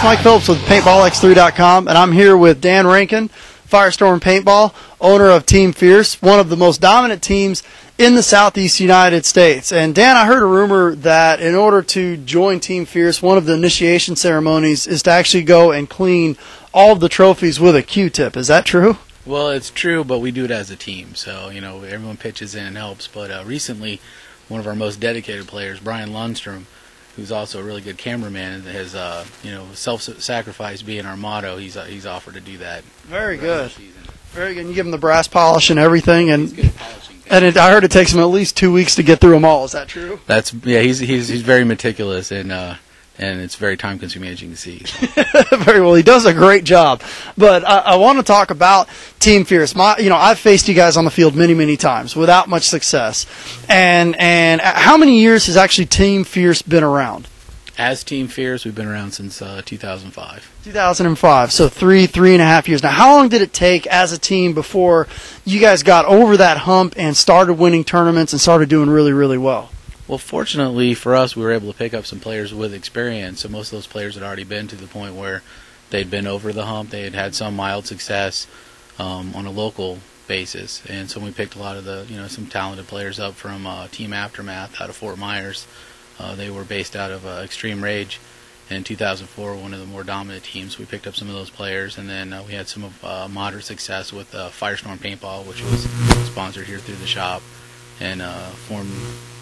it's Mike Phillips with PaintballX3.com, and I'm here with Dan Rankin, Firestorm Paintball, owner of Team Fierce, one of the most dominant teams in the Southeast United States. And Dan, I heard a rumor that in order to join Team Fierce, one of the initiation ceremonies is to actually go and clean all of the trophies with a Q-tip. Is that true? Well, it's true, but we do it as a team. So, you know, everyone pitches in and helps. But uh, recently, one of our most dedicated players, Brian Lundstrom, who's also a really good cameraman, has uh, you know self-sacrifice being our motto. He's uh, he's offered to do that. Very good. Very good. You give him the brass polish and everything, and He's good at polishing. and it, I heard it takes him at least two weeks to get through them all. Is that true? That's yeah. He's he's he's very meticulous and uh, and it's very time consuming as you can see. Very well. He does a great job. But I, I want to talk about Team Fierce. My, you know, I've faced you guys on the field many, many times without much success. And and how many years has actually Team Fierce been around? As Team Fierce, we've been around since uh, 2005. 2005. So three, three and a half years. Now, how long did it take as a team before you guys got over that hump and started winning tournaments and started doing really, really well? Well, fortunately for us, we were able to pick up some players with experience. So most of those players had already been to the point where they'd been over the hump. They had had some mild success um, on a local basis, and so we picked a lot of the you know some talented players up from uh, Team Aftermath out of Fort Myers. Uh, they were based out of uh, Extreme Rage. In 2004, one of the more dominant teams. We picked up some of those players, and then uh, we had some of uh, moderate success with uh, Firestorm Paintball, which was sponsored here through the shop, and uh, formed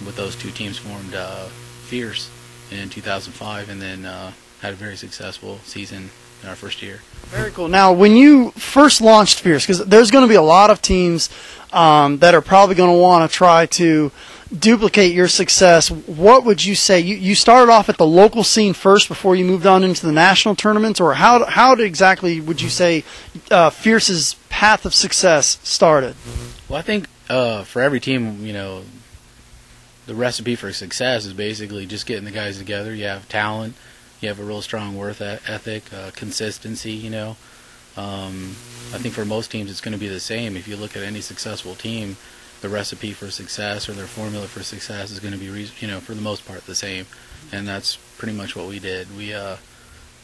with those two teams formed uh, Fierce in 2005, and then uh, had a very successful season in our first year. Very cool. Now, when you first launched Fierce, because there's going to be a lot of teams um, that are probably going to want to try to duplicate your success, what would you say? You, you started off at the local scene first before you moved on into the national tournaments, or how, how exactly would you say uh, Fierce's path of success started? Well, I think uh, for every team, you know, the recipe for success is basically just getting the guys together. You have talent, you have a real strong work e- ethic, uh, consistency. You know, um, I think for most teams it's going to be the same. If you look at any successful team, the recipe for success or their formula for success is going to be, re- you know, for the most part the same, and that's pretty much what we did. We, uh,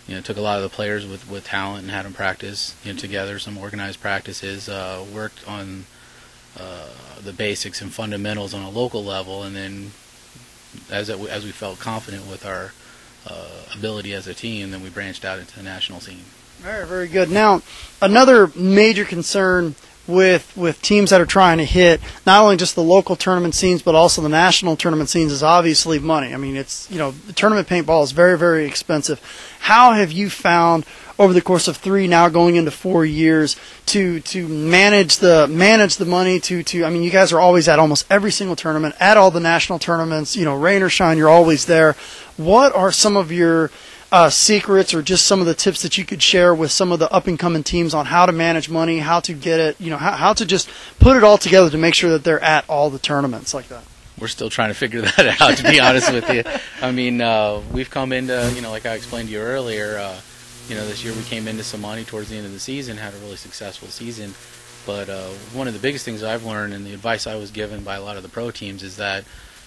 you know, took a lot of the players with, with talent and had them practice, you know, together, some organized practices, uh, worked on uh, the basics and fundamentals on a local level, and then as it, as we felt confident with our uh, ability as a team, then we branched out into the national scene. Very, very good. Now, another major concern with with teams that are trying to hit not only just the local tournament scenes but also the national tournament scenes is obviously money. I mean, it's you know, the tournament paintball is very, very expensive. How have you found over the course of three, now going into four years, to to manage the manage the money to to I mean, you guys are always at almost every single tournament, at all the national tournaments. You know, rain or shine, you're always there. What are some of your uh, secrets or just some of the tips that you could share with some of the up and coming teams on how to manage money, how to get it, you know, how, how to just put it all together to make sure that they're at all the tournaments like that. We're still trying to figure that out, to be honest with you. I mean, uh, we've come into, you know, like I explained to you earlier, uh, you know, this year we came into some money towards the end of the season, had a really successful season. But uh, one of the biggest things I've learned and the advice I was given by a lot of the pro teams is that,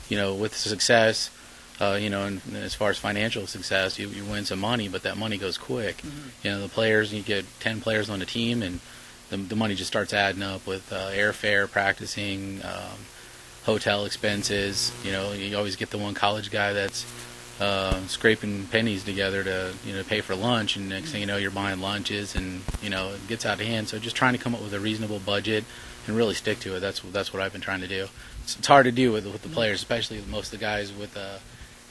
you know, with success, uh, you know, and, and as far as financial success, you, you win some money, but that money goes quick. You know, the players, you get 10 players on a team, and the, the money just starts adding up with uh, airfare, practicing, um, hotel expenses. You know, you always get the one college guy that's uh, scraping pennies together to you know pay for lunch, and next thing you know, you're buying lunches, and you know it gets out of hand. So just trying to come up with a reasonable budget and really stick to it. That's that's what I've been trying to do. It's, it's hard to do with with the players, especially most of the guys with uh,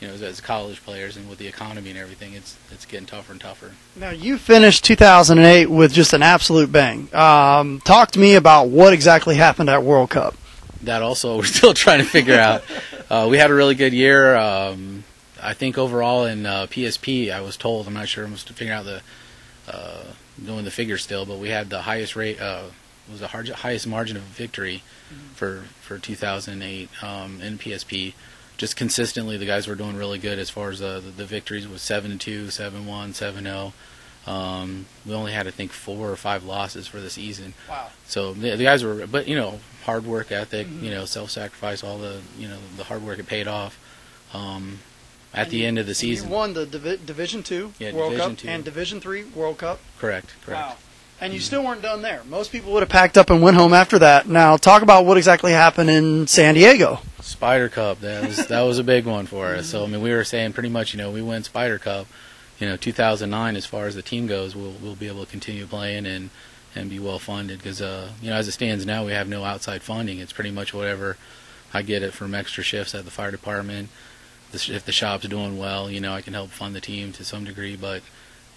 you know as, as college players and with the economy and everything. It's it's getting tougher and tougher. Now, you finished 2008 with just an absolute bang. Um, talk to me about what exactly happened at World Cup. that also we're still trying to figure out. Uh, we had a really good year. Um, I think overall in uh, PSP, I was told I'm not sure. I'm just figuring out the uh, doing the figures still, but we had the highest rate. Uh, was the hard, highest margin of victory for for 2008 um, in PSP. Just consistently, the guys were doing really good as far as uh, the, the victories was seven two, seven one, seven zero. Um, we only had I think four or five losses for the season. Wow. So the, the guys were, but you know, hard work ethic, you know, self-sacrifice, all the you know the hard work it paid off. Um, at And the you- end of the season. You season. won the Divi- Division Two Yeah, World Division Cup Two. and Division Three World Cup. Correct. Correct. Wow. And you still weren't done there. Most people would have packed up and went home after that. Now, talk about what exactly happened in San Diego. Spider Cup. That was that was a big one for us. So I mean, we were saying pretty much, you know, we win Spider Cup. You know, 2009 as far as the team goes, we'll we'll be able to continue playing and and be well funded because uh, you know as it stands now, we have no outside funding. It's pretty much whatever I get it from extra shifts at the fire department. The If the shop's doing well, you know, I can help fund the team to some degree, but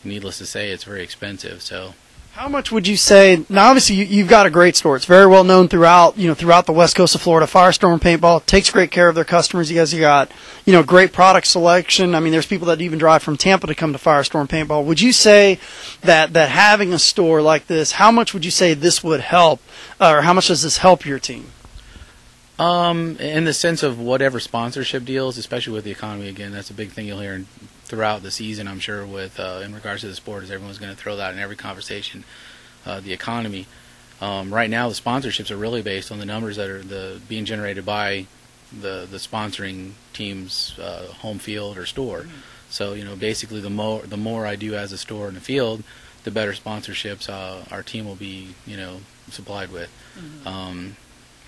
needless to say, it's very expensive. So How much would you say? Now, obviously, you, you've got a great store. It's very well known throughout, you know, throughout the west coast of Florida. Firestorm Paintball takes great care of their customers. You guys, you got, you know, great product selection. I mean, there's people that even drive from Tampa to come to Firestorm Paintball. Would you say that that having a store like this, how much would you say this would help, or how much does this help your team? Um, in the sense of whatever sponsorship deals, especially with the economy, again, that's a big thing you'll hear throughout the season. I'm sure with uh, in regards to the sport, is everyone's going to throw that in every conversation. Uh, the economy. Um, right now, the sponsorships are really based on the numbers that are the being generated by the the sponsoring team's uh, home field or store. So you know, basically, the more the more I do as a store in the field, the better sponsorships uh, our team will be you know supplied with. Um,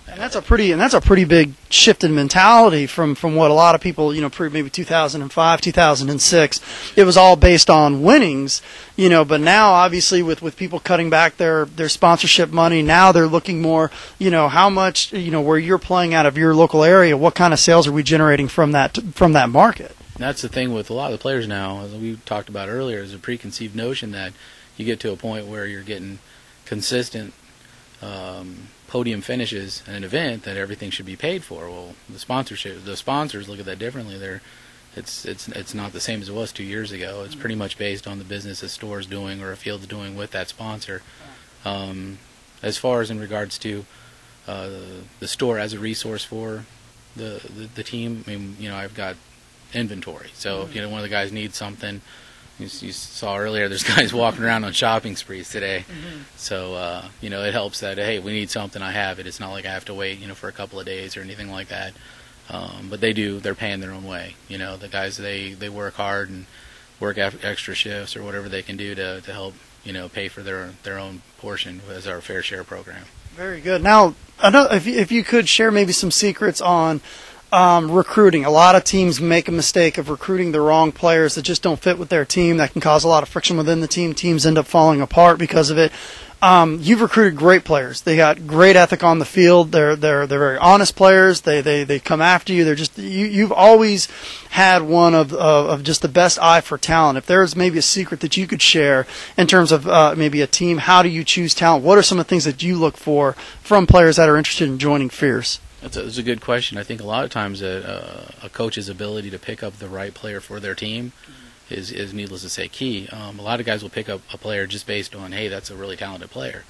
And that's a pretty and that's a pretty big shift in mentality from from what a lot of people you know pre maybe 2005 2006 it was all based on winnings you know but now obviously with with people cutting back their their sponsorship money now they're looking more you know how much you know where you're playing out of your local area what kind of sales are we generating from that from that market? That's the thing with a lot of the players now, as we talked about earlier, is a preconceived notion that you get to a point where you're getting consistent um, podium finishes in an event that everything should be paid for. Well, the sponsorship, the sponsors look at that differently. They're it's it's it's not the same as it was two years ago. It's pretty much based on the business a store's doing or a field's doing with that sponsor. Um, as far as in regards to uh, the store as a resource for the, the the team, I mean, you know, I've got inventory. So if you know one of the guys needs something, you, you saw earlier, there's guys walking around on shopping sprees today. So uh, you know it helps that hey, we need something, I have it. It's not like I have to wait, you know, for a couple of days or anything like that. Um, but they do; they're paying their own way. You know, the guys they they work hard and work af- extra shifts or whatever they can do to to help you know pay for their their own portion as our fair share program. Very good. Now, another, if you, if you could share maybe some secrets on um, recruiting. A lot of teams make a mistake of recruiting the wrong players that just don't fit with their team. That can cause a lot of friction within the team. Teams end up falling apart because of it. Um, you've recruited great players. They got great ethic on the field. They're they're they're very honest players. They they they come after you. They're just you. You've always had one of of, of just the best eye for talent. If there's maybe a secret that you could share in terms of uh, maybe a team, how do you choose talent? What are some of the things that you look for from players that are interested in joining Fierce? That's a, that's a good question. I think a lot of times a, a coach's ability to pick up the right player for their team is, is needless to say, key. Um, a lot of guys will pick up a player just based on, hey, that's a really talented player.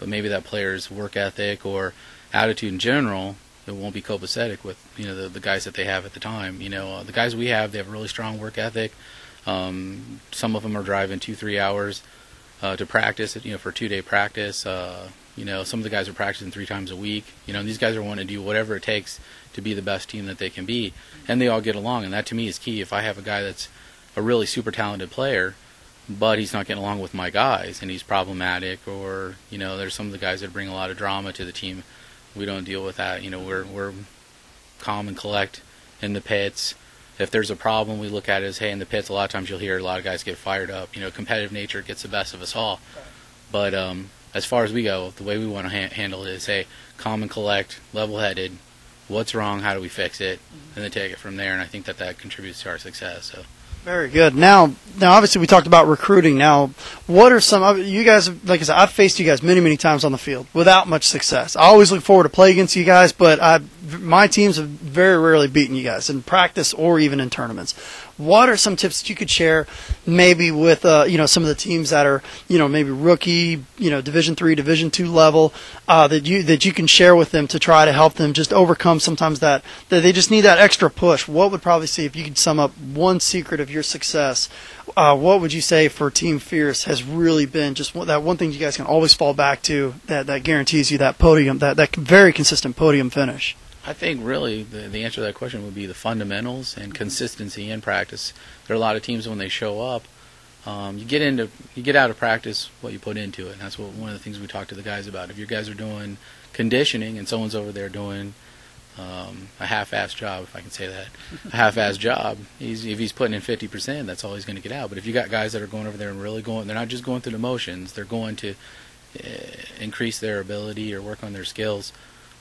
But maybe that player's work ethic or attitude in general, it won't be copacetic with you know the, the guys that they have at the time. You know, uh, the guys we have, they have a really strong work ethic. Um, some of them are driving two, three hours uh, to practice, you know, for two day practice. Uh, you know, some of the guys are practicing three times a week. You know, these guys are wanting to do whatever it takes to be the best team that they can be, and they all get along. And that to me is key. If I have a guy that's a really super talented player, but he's not getting along with my guys, and he's problematic, or you know, there's some of the guys that bring a lot of drama to the team. We don't deal with that. You know, we're we're calm and collect in the pits. If there's a problem, we look at it as, hey, in the pits, a lot of times you'll hear a lot of guys get fired up. You know, competitive nature gets the best of us all. But um, as far as we go, the way we want to ha- handle it is, hey, calm and collect, level-headed. What's wrong? How do we fix it? And then take it from there. And I think that that contributes to our success. So. Very good. Now, now, obviously, we talked about recruiting. Now, what are some? of You guys, like I said, I've faced you guys many, many times on the field without much success. I always look forward to play against you guys, but I, my teams have very rarely beaten you guys in practice or even in tournaments. What are some tips that you could share, maybe with uh, you know some of the teams that are you know maybe rookie, you know Division three, Division two level uh, that you that you can share with them to try to help them just overcome sometimes that that they just need that extra push. What would probably see if you could sum up one secret of your success? Uh, what would you say for Team Fierce has really been just one, that one thing you guys can always fall back to that that guarantees you that podium that that very consistent podium finish? I think really the, the answer to that question would be the fundamentals and consistency in practice. There are a lot of teams when they show up, um, you get into you get out of practice what you put into it. And that's what one of the things we talk to the guys about. If your guys are doing conditioning and someone's over there doing um, a half-ass job, if I can say that, a half-ass job. He's, if he's putting in 50%, that's all he's going to get out. But if you got guys that are going over there and really going, they're not just going through the motions. They're going to uh, increase their ability or work on their skills.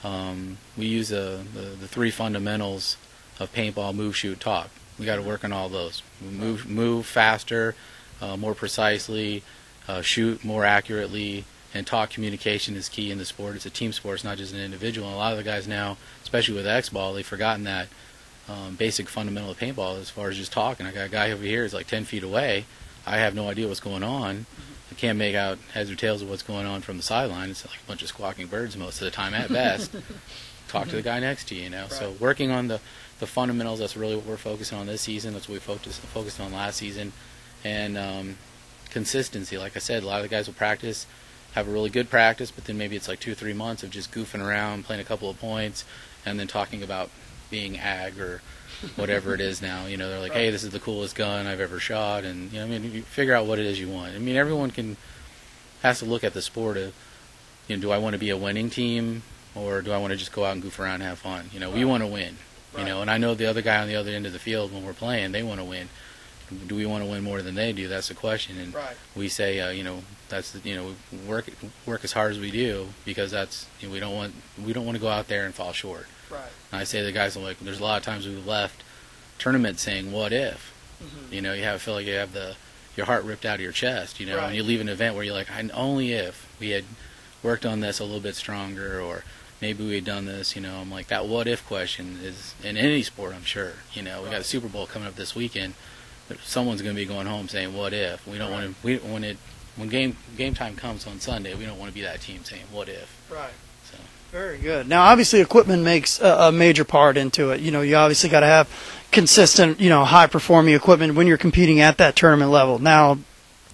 Um, we use uh, the the three fundamentals of paintball: move, shoot, talk. We got to work on all those. Move, move faster, uh, more precisely, uh, shoot more accurately, and talk communication is key in the sport. It's a team sport, it's not just an individual. And a lot of the guys now, especially with X ball, they've forgotten that um, basic fundamental of paintball as far as just talking. I got a guy over here who's like 10 feet away. I have no idea what's going on. I can't make out heads or tails of what's going on from the sideline. It's like a bunch of squawking birds most of the time at best. Talk to the guy next to you, you know. Right. So working on the, the fundamentals, that's really what we're focusing on this season. That's what we focused, focused on last season. And um, consistency, like I said, a lot of the guys will practice – have a really good practice, but then maybe it's like two or three months of just goofing around, playing a couple of points, and then talking about being ag or whatever it is now. You know, they're like, hey, this is the coolest gun I've ever shot, and you know, I mean, you figure out what it is you want. I mean, everyone can has to look at the sport of, you know, do I want to be a winning team or do I want to just go out and goof around and have fun? You know, right. we want to win. Right. You know, and I know the other guy on the other end of the field when we're playing, they want to win do we want to win more than they do? That's the question. And right. we say, uh, you know, that's the, you know, work work as hard as we do because that's you know, we don't want we don't want to go out there and fall short. Right. And I say to the guys, I'm like, there's a lot of times we've left tournaments saying, what if? Mm-hmm. You know, you have feel like you have the your heart ripped out of your chest. You know, right. when you leave an event where you're like, I, only if we had worked on this a little bit stronger or maybe we had done this, you know, I'm like that what if question is in any sport, I'm sure. You know, we got a Super Bowl coming up this weekend someone's going to be going home saying, "What if?" We don't right. want to. We when it when game game time comes on Sunday, we don't want to be that team saying, "What if?" Right. Very good. Now, obviously, equipment makes a, a major part into it. You know, you obviously got to have consistent, you know, high performing equipment when you're competing at that tournament level. Now,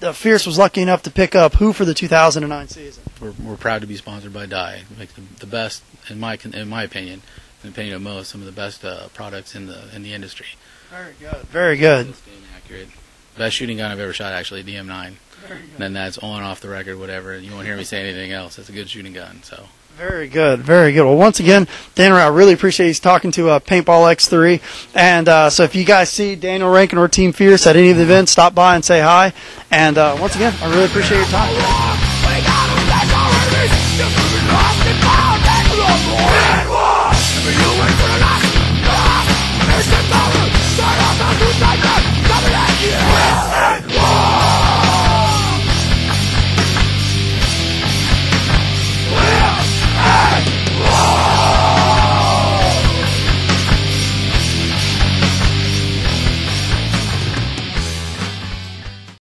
the Fierce was lucky enough to pick up who for the 2009 season. We're, we're proud to be sponsored by Dye. Make the, the best, in my in my opinion, in the opinion of most, some of the best uh, products in the in the industry. Very good. Very good. Accurate. Best shooting gun I've ever shot, actually, DM9. And then that's on, off the record, whatever. You won't hear me say anything else. It's a good shooting gun. So. Very good, very good. Well, once again, Daniel, I really appreciate you talking to uh, Paintball X3. And uh, so, if you guys see Daniel Rankin or Team Fierce at any of the events, stop by and say hi. And uh, once again, I really appreciate your time.